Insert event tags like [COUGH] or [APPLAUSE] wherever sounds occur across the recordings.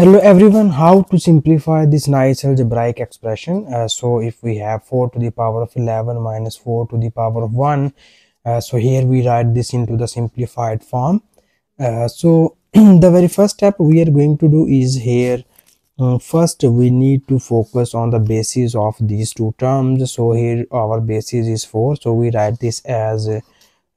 Hello everyone, how to simplify this nice algebraic expression. Uh, so if we have 4 to the power of 11 minus 4 to the power of 1, uh, so here we write this into the simplified form. Uh, so [CLEARS THROAT] the very first step we are going to do is here, uh, first we need to focus on the basis of these two terms. So here our basis is 4, so we write this as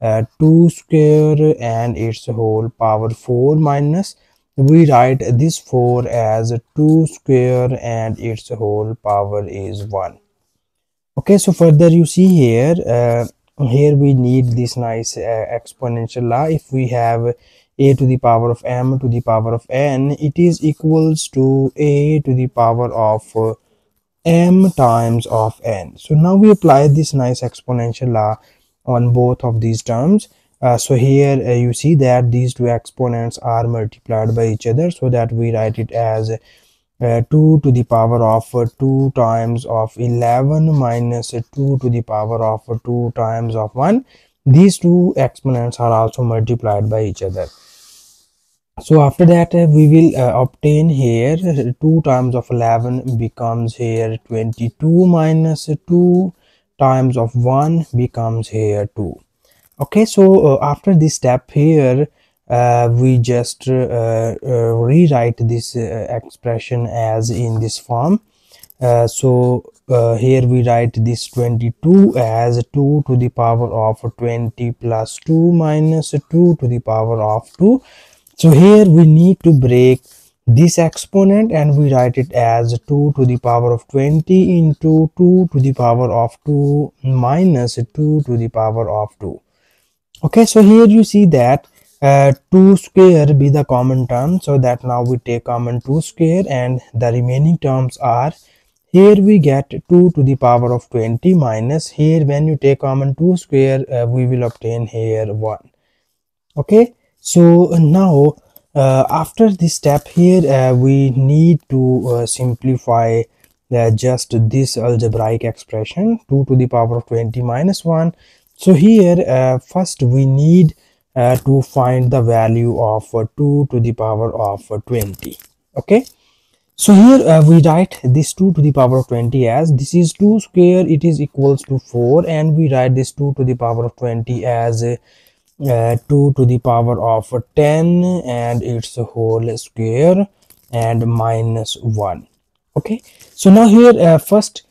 uh, 2 square and its whole power 4 minus we write this 4 as 2 square and its whole power is 1 okay so further you see here uh, here we need this nice uh, exponential law. If we have a to the power of m to the power of n it is equals to a to the power of uh, m times of n. So now we apply this nice exponential law on both of these terms uh, so here uh, you see that these two exponents are multiplied by each other so that we write it as uh, 2 to the power of uh, 2 times of 11 minus 2 to the power of 2 times of 1 these two exponents are also multiplied by each other. So after that uh, we will uh, obtain here 2 times of 11 becomes here 22 minus 2 times of 1 becomes here 2 okay so uh, after this step here uh, we just uh, rewrite this expression as in this form. So here we write this 22 as 2 to the power of 20 plus 2 minus 2 to the power of 2 so here we need to break this exponent and we write it as 2 to the power of 20 into 2 to the power of 2 minus 2 to the power of 2 okay so here you see that uh, 2 square be the common term. So that now we take common 2 square and the remaining terms are here we get 2 to the power of 20 minus here. When you take common 2 square uh, we will obtain here 1 okay so uh, now uh, after this step here uh, we need to uh, simplify just this algebraic expression 2 to the power of 20 minus 1 so here uh, first we need uh, to find the value of uh, 2 to the power of 20 okay? So here uh, we write this 2 to the power of 20 as this is 2 square it is equals to 4 and we write this 2 to the power of 20 as uh, 2 to the power of 10 and its whole square and minus 1 okay? So now here uh, first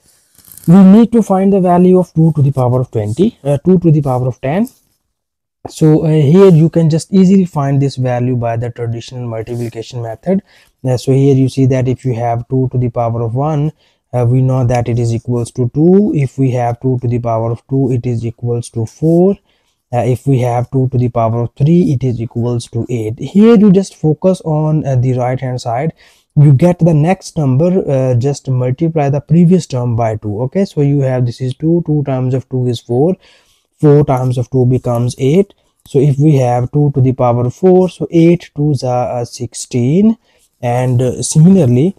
we need to find the value of 2 to the power of 20 uh, 2 to the power of 10 so uh, here you can just easily find this value by the traditional multiplication method. Uh, so here you see that if you have 2 to the power of 1 uh, we know that it is equals to 2 if we have 2 to the power of 2 it is equals to 4 uh, if we have 2 to the power of 3 it is equals to 8 here you just focus on uh, the right hand side you get the next number uh, just multiply the previous term by 2 okay? So you have this is 2 2 times of 2 is 4 4 times of 2 becomes 8 so if we have 2 to the power 4 so 8 2s are uh, 16 and uh, similarly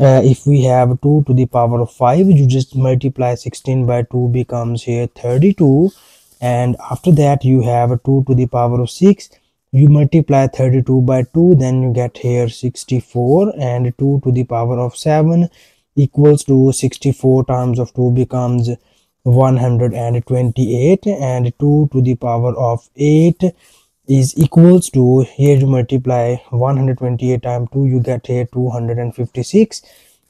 uh, if we have 2 to the power of 5 you just multiply 16 by 2 becomes here 32 and after that you have 2 to the power of 6 you multiply 32 by 2 then you get here 64 and 2 to the power of 7 equals to 64 times of 2 becomes 128 and 2 to the power of 8 is equals to here you multiply 128 times 2 you get here 256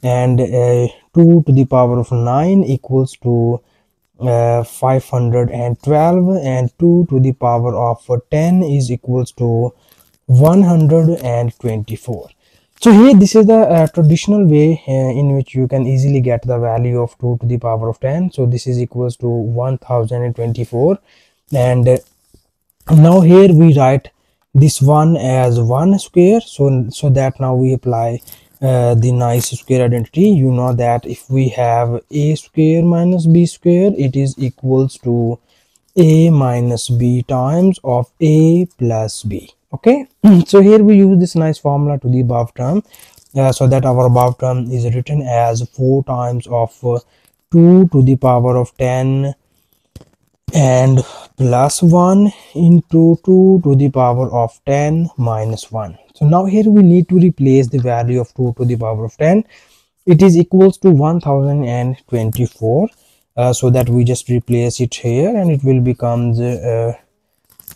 and uh, 2 to the power of 9 equals to uh, 512 and 2 to the power of 10 is equals to 124 so here this is the uh, traditional way uh, in which you can easily get the value of 2 to the power of 10 so this is equals to 1024 and uh, now here we write this one as 1 square. So so that now we apply uh, the nice square identity you know that if we have a square minus b square it is equals to a minus b times of a plus b okay? [CLEARS THROAT] So here we use this nice formula to the above term uh, so that our above term is written as 4 times of uh, 2 to the power of 10 and plus 1 into 2 to the power of 10 minus 1 so now here we need to replace the value of 2 to the power of 10 it is equals to 1024 uh, so that we just replace it here and it will become uh,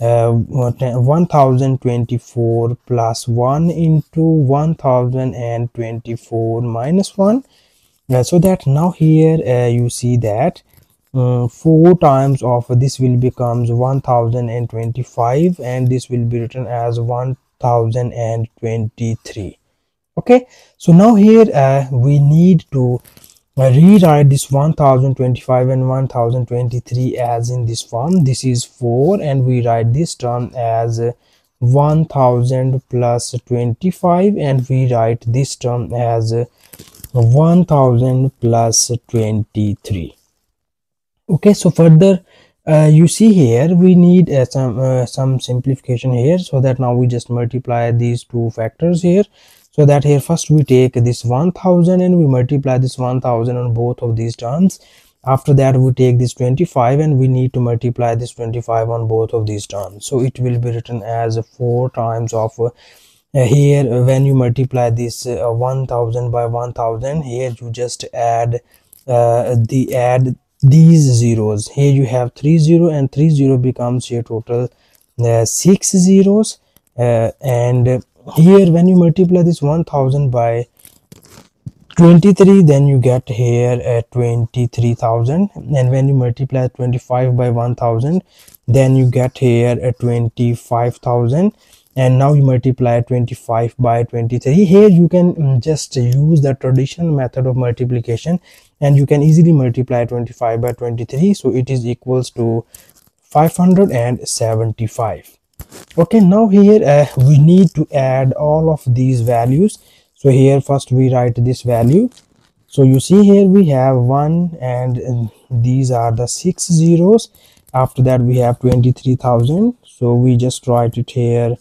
uh, 1024 plus 1 into 1024 minus 1 uh, so that now here uh, you see that uh, 4 times of this will becomes 1025 and this will be written as 1023 okay so now here uh, we need to rewrite this 1025 and 1023 as in this form. This is 4 and we write this term as 1000 plus 25 and we write this term as 1000 plus 23 okay so further uh, you see here we need uh, some uh, some simplification here so that now we just multiply these two factors here. So that here first we take this 1000 and we multiply this 1000 on both of these terms. After that we take this 25 and we need to multiply this 25 on both of these terms. So it will be written as 4 times of uh, here when you multiply this uh, 1000 by 1000 here you just add uh, the add these zeros here you have three zero and three zero becomes your total uh, six zeros uh, and here when you multiply this 1000 by 23 then you get here at 23000 and when you multiply 25 by 1000 then you get here at 25000 and now you multiply 25 by 23 here you can mm, just use the traditional method of multiplication and you can easily multiply 25 by 23 so it is equals to 575 okay now here uh, we need to add all of these values. So here first we write this value. So you see here we have one and uh, these are the six zeros. After that we have 23,000 so we just write it here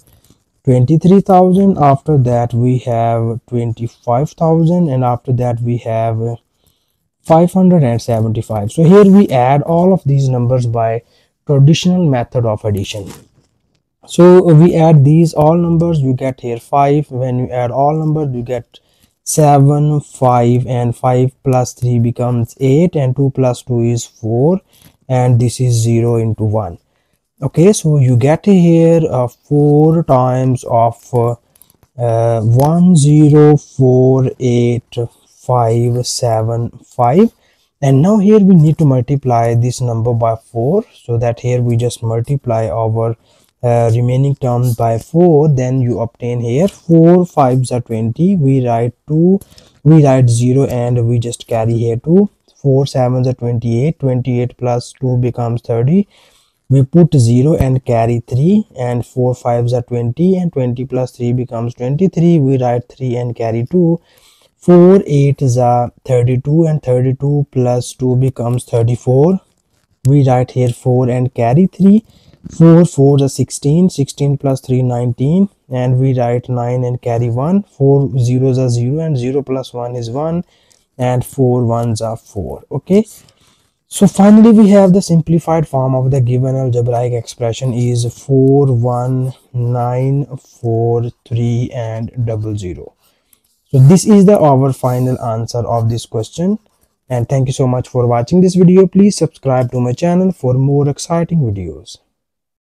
23,000 after that we have 25,000 and after that we have 575 so here we add all of these numbers by traditional method of addition. So we add these all numbers you get here 5 when you add all numbers you get 7 5 and 5 plus 3 becomes 8 and 2 plus 2 is 4 and this is 0 into 1 okay so you get here uh, 4 times of uh, uh, 1 0 4 8 5 7 5 and now here we need to multiply this number by 4 so that here we just multiply our uh, remaining terms by 4 then you obtain here 4 5s are 20 we write 2 we write 0 and we just carry here 2 4 7s are 28 28 plus 2 becomes 30 we put 0 and carry 3 and 4 5s are 20 and 20 plus 3 becomes 23 we write 3 and carry 2 4 8s are 32 and 32 plus 2 becomes 34 we write here 4 and carry 3 4 4 is 16 16 plus 3 19 and we write 9 and carry 1 4 zeros are 0 and 0 plus 1 is 1 and 4 ones are 4 okay so finally we have the simplified form of the given algebraic expression is 4 1 9 4 3 and double zero. So this is the our final answer of this question. And thank you so much for watching this video. Please subscribe to my channel for more exciting videos